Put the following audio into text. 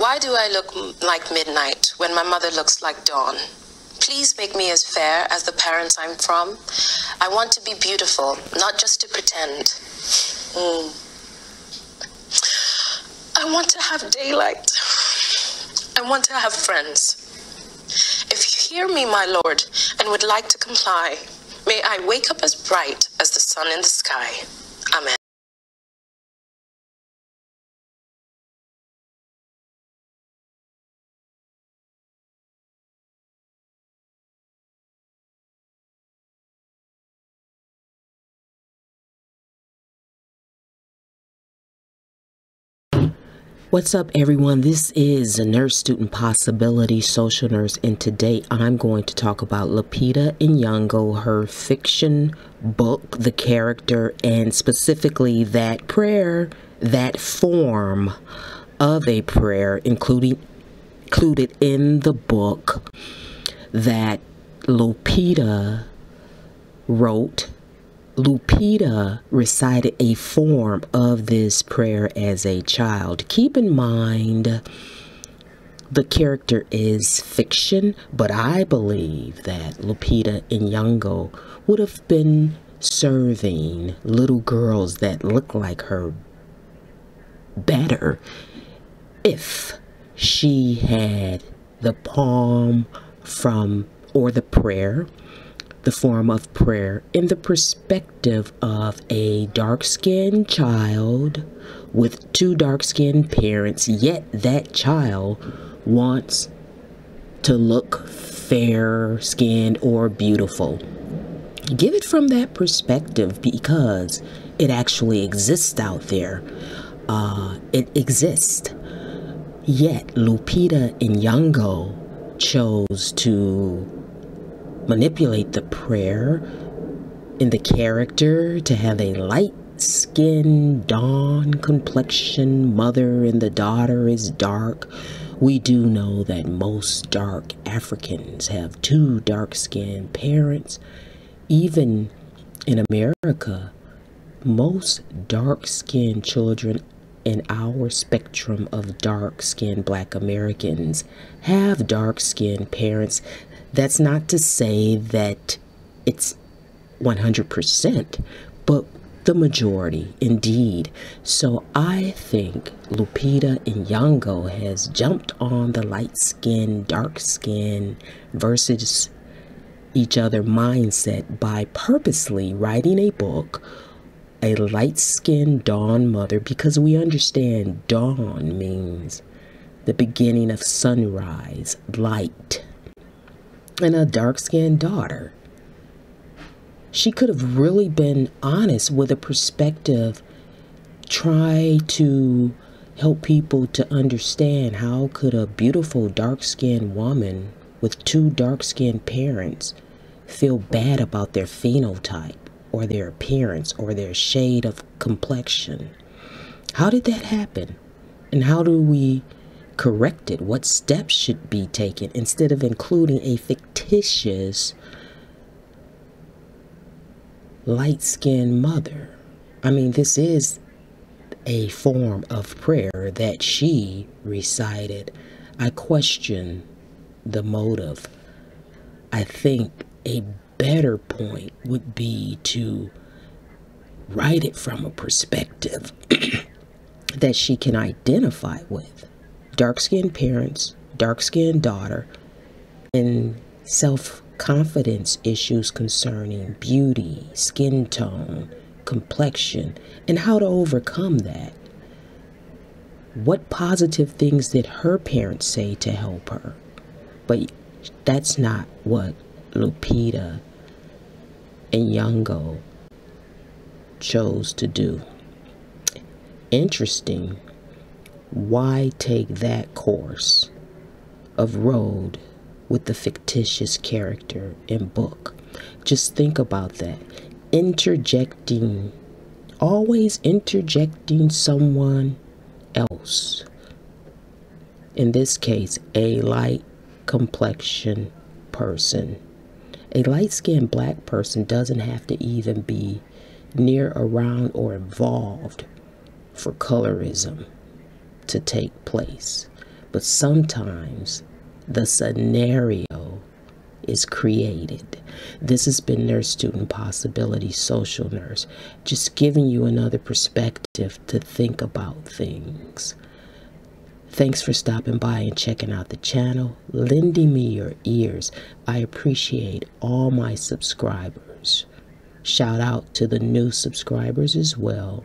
Why do I look like midnight when my mother looks like dawn? Please make me as fair as the parents I'm from. I want to be beautiful, not just to pretend. Mm. I want to have daylight. I want to have friends. If you hear me, my lord, and would like to comply, may I wake up as bright as the sun in the sky. Amen. What's up, everyone? This is a nurse student possibility social nurse, and today I'm going to talk about Lupita Nyong'o, her fiction book, the character, and specifically that prayer, that form of a prayer, including included in the book that Lupita wrote Lupita recited a form of this prayer as a child. Keep in mind, the character is fiction, but I believe that Lupita Nyong'o would have been serving little girls that look like her better if she had the poem from or the prayer the form of prayer in the perspective of a dark skinned child with two dark skinned parents, yet that child wants to look fair skinned or beautiful. Give it from that perspective because it actually exists out there. Uh, it exists. Yet Lupita Nyong'o chose to manipulate the prayer in the character to have a light skin, dawn complexion, mother and the daughter is dark. We do know that most dark Africans have two dark skinned parents. Even in America, most dark skinned children in our spectrum of dark skinned black Americans have dark skinned parents that's not to say that it's 100%, but the majority indeed. So I think Lupita Nyong'o has jumped on the light skin, dark skin versus each other mindset by purposely writing a book, a light skinned dawn mother, because we understand dawn means the beginning of sunrise, light and a dark skinned daughter. She could have really been honest with a perspective, try to help people to understand how could a beautiful dark skinned woman with two dark skinned parents feel bad about their phenotype or their appearance or their shade of complexion. How did that happen? And how do we corrected, what steps should be taken instead of including a fictitious light skinned mother. I mean, this is a form of prayer that she recited. I question the motive. I think a better point would be to write it from a perspective that she can identify with dark skinned parents, dark skinned daughter, and self confidence issues concerning beauty, skin tone, complexion, and how to overcome that. What positive things did her parents say to help her? But that's not what Lupita Nyong'o chose to do. Interesting why take that course of road with the fictitious character in book? Just think about that. Interjecting, always interjecting someone else. In this case, a light complexion person. A light skinned black person doesn't have to even be near, around, or involved for colorism to take place. but sometimes the scenario is created. This has been Nurse Student Possibility Social Nurse, just giving you another perspective to think about things. Thanks for stopping by and checking out the channel, lending me your ears. I appreciate all my subscribers. Shout out to the new subscribers as well.